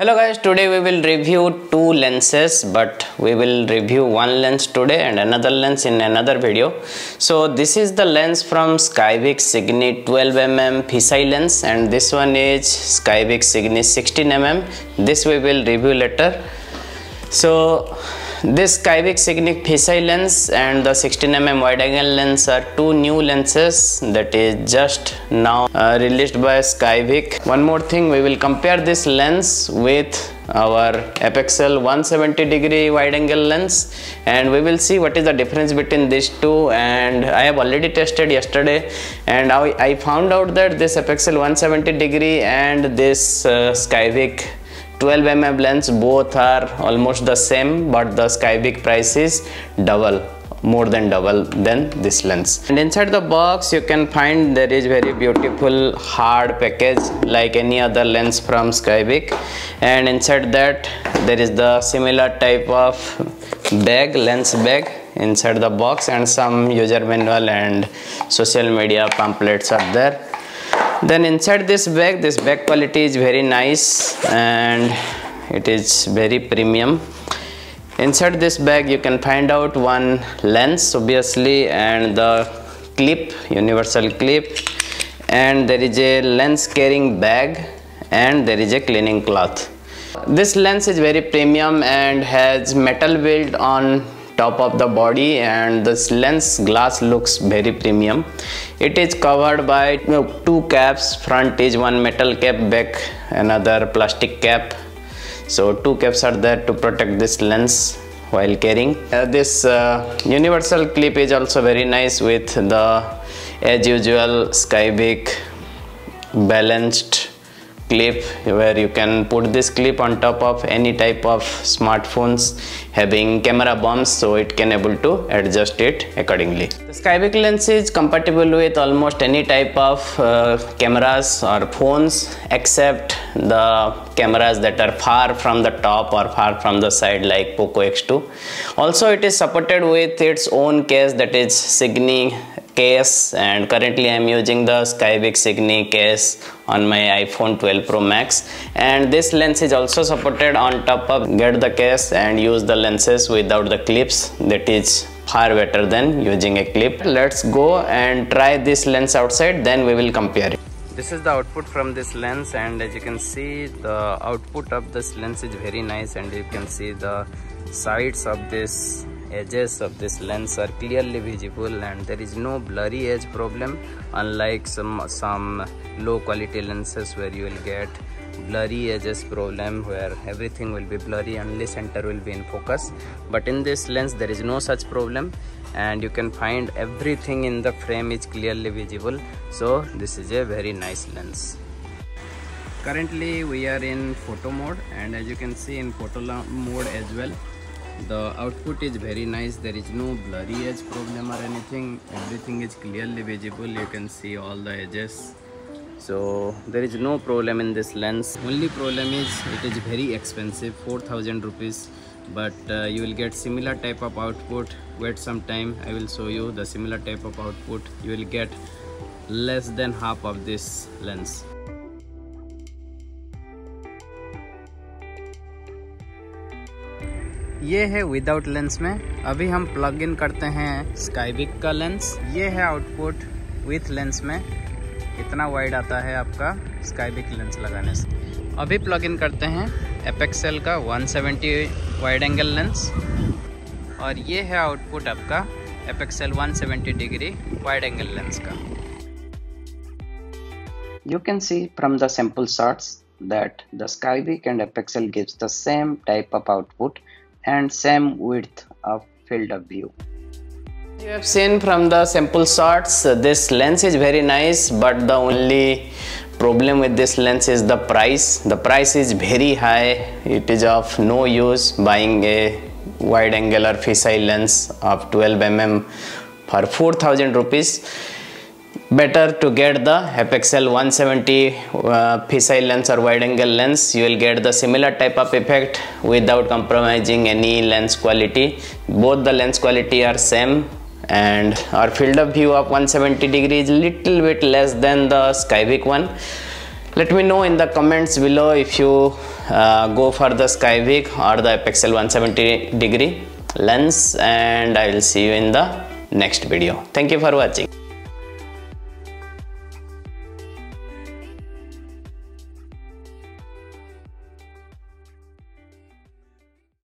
Hello guys, today we will review two lenses but we will review one lens today and another lens in another video. So this is the lens from Skyvik Signi 12mm fisheye lens and this one is Skyvik Signi 16mm. This we will review later. So this Skyvik Signi fisheye lens and the 16mm wide angle lens are two new lenses that is just now uh, released by Skyvik. One more thing we will compare this lens with our Apexel 170 degree wide angle lens and we will see what is the difference between these two and I have already tested yesterday and I, I found out that this Apexel 170 degree and this uh, Skyvik 12 mm lens both are almost the same but the Skyvik price is double more than double than this lens. And inside the box you can find there is very beautiful hard package like any other lens from Skyvik and inside that there is the similar type of bag lens bag inside the box and some user manual and social media pamphlets are there then inside this bag this bag quality is very nice and it is very premium. Inside this bag you can find out one lens obviously and the clip universal clip. And there is a lens carrying bag and there is a cleaning cloth. This lens is very premium and has metal build on top of the body and this lens glass looks very premium. It is covered by two caps front is one metal cap back another plastic cap. So two caps are there to protect this lens while carrying. Uh, this uh, universal clip is also very nice with the as usual Skyvik balanced clip where you can put this clip on top of any type of smartphones having camera bumps so it can able to adjust it accordingly. The Skyvik lens is compatible with almost any type of uh, cameras or phones except the cameras that are far from the top or far from the side like Poco X2. Also it is supported with its own case that is Signi case and currently I am using the Skyvik Signi case on my iPhone 12 Pro Max and this lens is also supported on top of get the case and use the lenses without the clips that is far better than using a clip. Let's go and try this lens outside then we will compare it. This is the output from this lens and as you can see the output of this lens is very nice and you can see the sides of this edges of this lens are clearly visible and there is no blurry edge problem unlike some some low quality lenses where you will get blurry edges problem where everything will be blurry only center will be in focus. But in this lens there is no such problem and you can find everything in the frame is clearly visible. So this is a very nice lens. Currently we are in photo mode and as you can see in photo mode as well the output is very nice. There is no blurry edge problem or anything. Everything is clearly visible. You can see all the edges. So there is no problem in this lens. Only problem is it is very expensive 4000 rupees. But uh, you will get similar type of output. Wait some time. I will show you the similar type of output. You will get less than half of this lens ये है without lens में। अभी हम plug in करते हैं स्काईबिक का lens ये है आउटपुट विथ लेंस में। इतना वाइड आता है आपका स्काईबिक लेंस लगाने से। अभी प्लग इन करते हैं एपेक्सेल का 170 वाइड एंगल लेंस और ये है आउटपुट आपका Apexel 170 degree wide angle lens का। You can see from the sample shots that the Skyvik and Apexel gives the same type of output and same width of field of view. You have seen from the sample shots this lens is very nice but the only problem with this lens is the price. The price is very high. It is of no use buying a wide angular fisheye lens of 12 mm for 4000 rupees better to get the Apexel 170 uh, fisheye lens or wide angle lens you will get the similar type of effect without compromising any lens quality both the lens quality are same and our field of view of 170 degree is little bit less than the Skyvik one let me know in the comments below if you uh, go for the Skyvik or the Apexel 170 degree lens and I will see you in the next video. Thank you for watching.